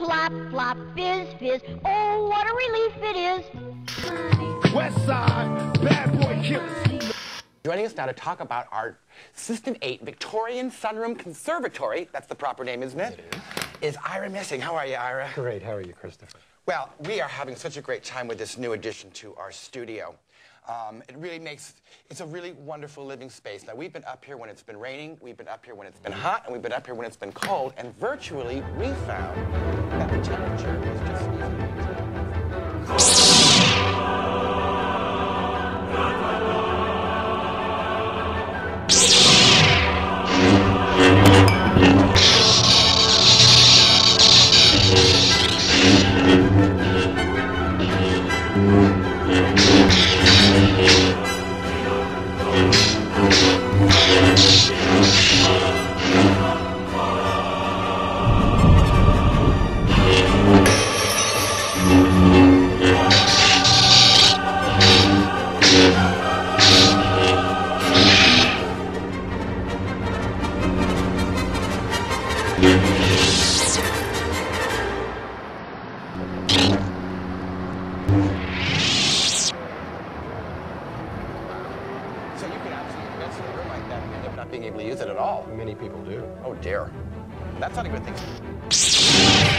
plop, plop, fizz, fizz. Oh, what a relief it is. West Side, bad boy killers. Joining us now to talk about our System 8 Victorian Sunroom Conservatory, that's the proper name, isn't it? It is. Is Ira Missing. How are you, Ira? Great. How are you, Christopher? Well, we are having such a great time with this new addition to our studio. Um, it really makes, it's a really wonderful living space. Now, we've been up here when it's been raining, we've been up here when it's been hot, and we've been up here when it's been cold, and virtually we found that the temperature is just easy. Thank mm -hmm. you. So you can absolutely in a room like that and end up not being able to use it at all. Many people do. Oh dear. That's not a good thing.